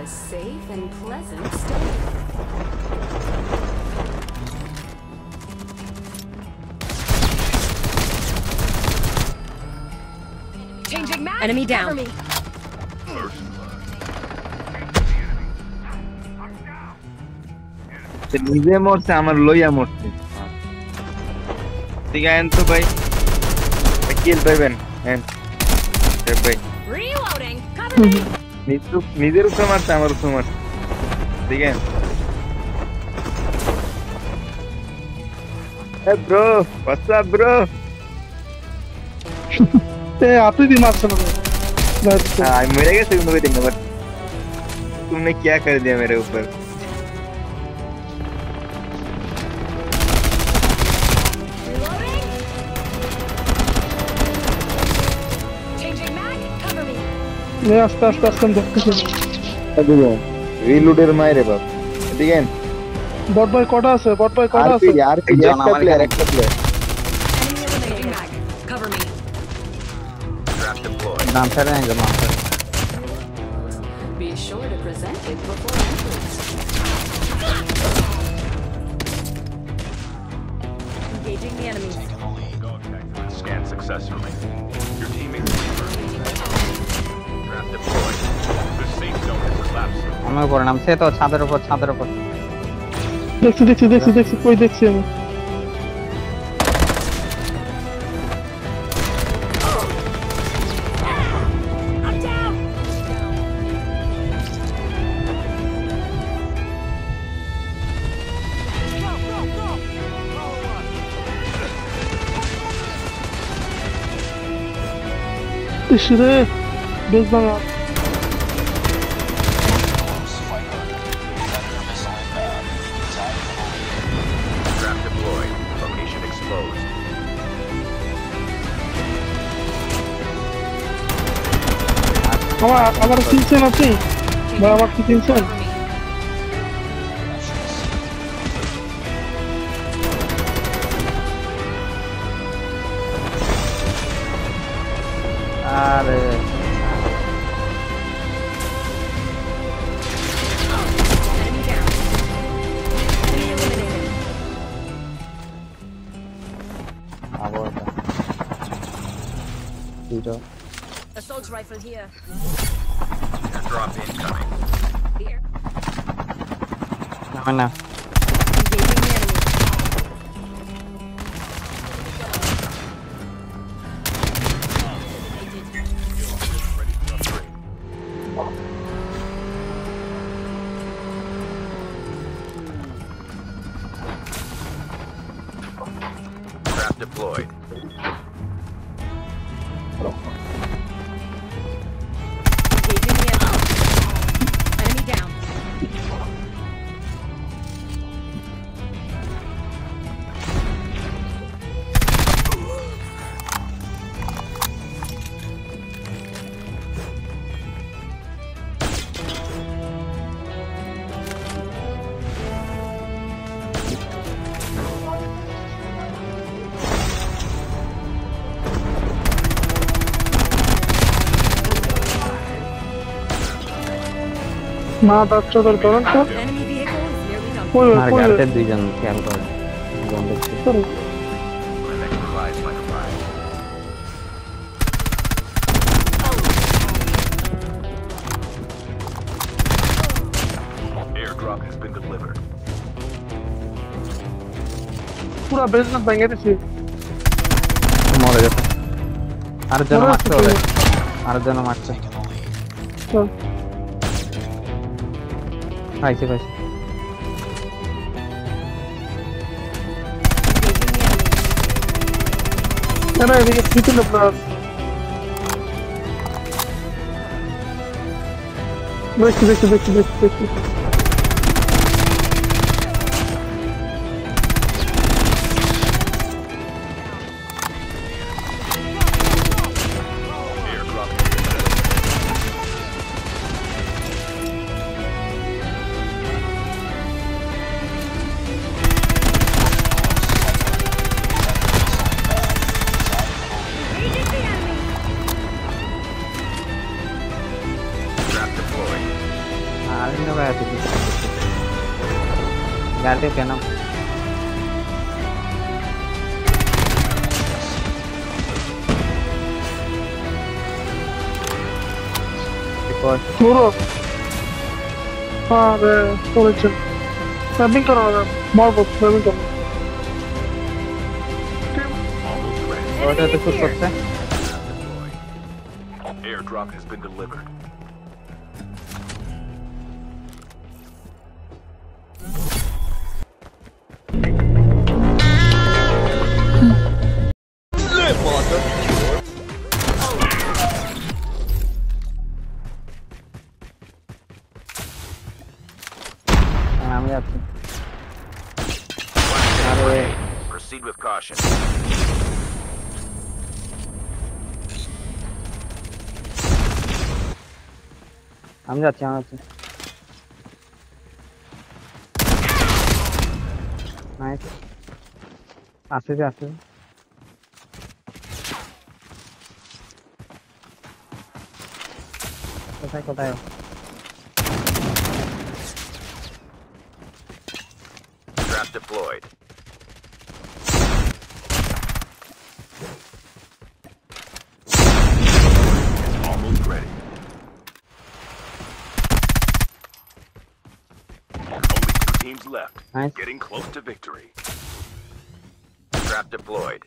a safe and pleasant stay. Changing mag. Enemy down. Cover me. সে নিজে মরছে আমার লইয়া মরছে ঠিক আছে তো ভাই কিল পাইবেন হ্যাঁ ভাই Reloading. Cover me. নিজের নিজের উপরে মারছে আমার উপরে মারছে ঠিক আছে Hey bro, what's up bro? ए आते भी मार सकते हो बस हाँ मेरे कैसे तुमने वेटिंग बट तुमने क्या कर दिया मेरे ऊपर मैं आस्ते आस्ते आस्ते हम देखते हैं अभी वो रीलोडर मार रहे बाप ठीक है बॉट बॉय कोटा से बॉट बॉय कोटा से यार यार नाम से रहने का मार Engaging the enemy. Scan আমার উপরে নামছে তো ছাদের উপর ছাদের উপর। দেখছি দেখছি দেখছি দেখছি, কই দেখছি আমি? রে! Desmaiado. Olha lá, agora se insana assim. Vai lá que se insana. Ah, velho. Assault rifle here. Airdrop incoming. Here. Naman deployed. মা বাচ্চাদের ধরেন তো দুইজন খেয়াল করে পুরা বিজনেস ভেঙে দিছি। মরে গেছে। আর আরেকজন মারছে আরেকজন মারছে। आइसे बस ना ये ठीक है मतलब बस बस बस बस बस I don't know where to be. Got it, Venom. Duro. Ah, the college. Rubbing on marble. What are the footsteps? Airdrop has been delivered. হ্যাঁ, আমি যাচ্ছি Flashbang আরে grenade. Proceed with caution. আমি যাচ্ছি আমি যাচ্ছি নাইস আসতেছে আসতেছে Motociclo tayo. Trap deployed. Almost ready. Only two teams left. Nice. Getting close to victory. Trap deployed.